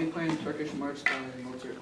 be playing Turkish March by Mozart.